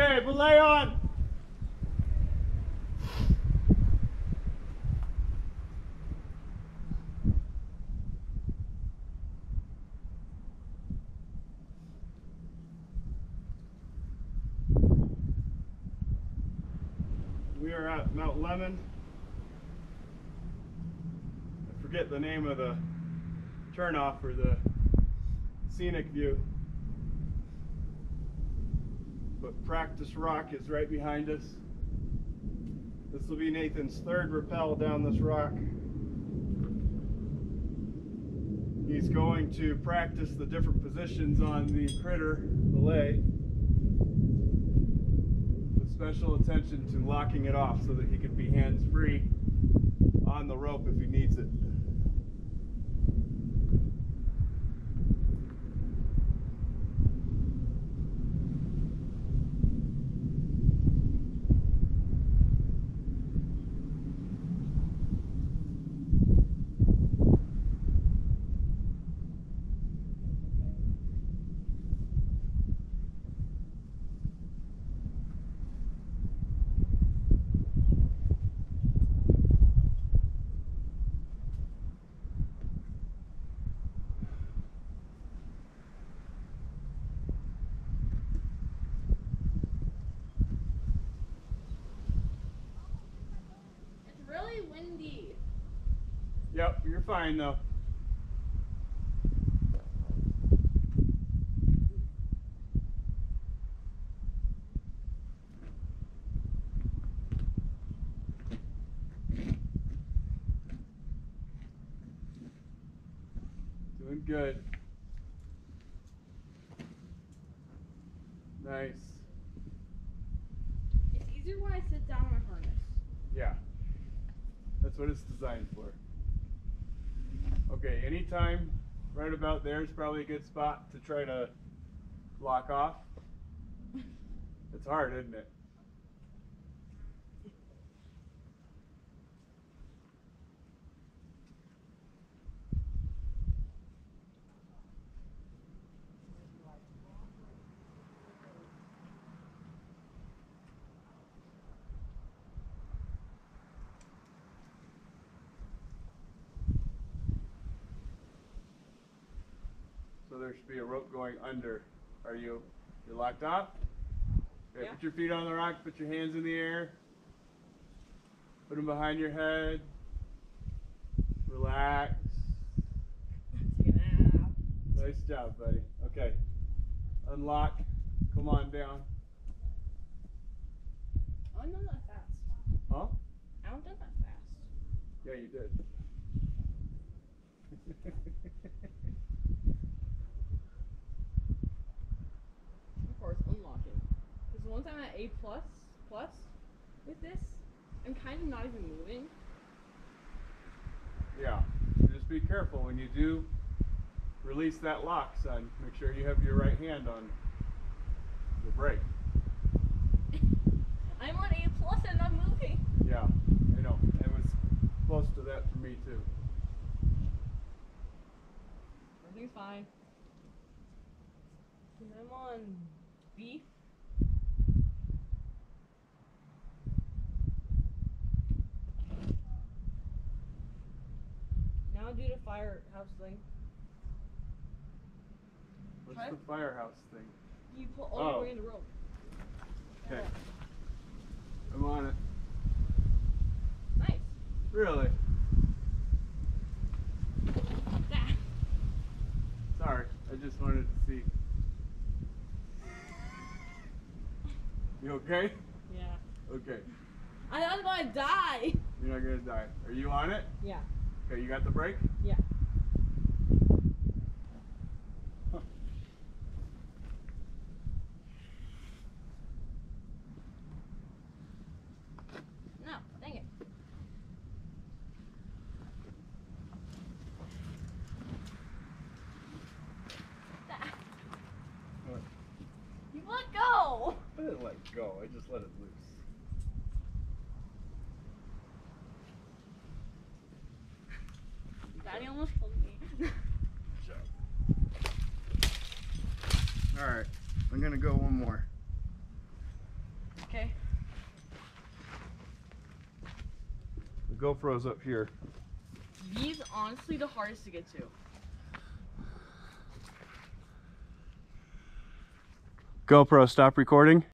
Okay, belay on. We are at Mount Lemmon. I forget the name of the turnoff for the scenic view. But Practice Rock is right behind us. This will be Nathan's third rappel down this rock. He's going to practice the different positions on the critter, the lay, with special attention to locking it off so that he can be hands free on the rope if he needs it. It's really windy. Yep, you're fine though. Doing good. Nice. It's easier when I sit down on a harness. Yeah. That's what it's designed for. Okay, anytime right about there is probably a good spot to try to lock off. It's hard, isn't it? So there should be a rope going under. Are you you locked off? Okay, Yeah. put your feet on the rock, put your hands in the air. Put them behind your head. Relax. Nice job, buddy. Okay. Unlock. Come on down. Oh, I don't that fast. Huh? I don't done that fast. Yeah, you did. Of course, unlock it. Because once I'm at A plus plus with this, I'm kind of not even moving. yeah. So just be careful when you do release that lock, son. Make sure you have your right hand on the brake. I'm on A plus and I'm moving. Yeah, I know. It was close to that for me too. Everything's fine. I'm on B. Now do the firehouse thing. What's What? the firehouse thing? You pull all Oh. the way in the rope. Okay. I'm on it. Nice. Really? Ah. Sorry. I just wanted to see. You okay? Yeah. Okay. I thought I was gonna die. You're not gonna die. Are you on it? Yeah. Okay, you got the brake? Yeah. Huh. No, dang it. Ah. What? You let go. I didn't let go. I just let it loose. Daddy almost pulled me. Alright, I'm gonna go one more. Okay. The GoPro's up here. These honestly the hardest to get to. GoPro, stop recording.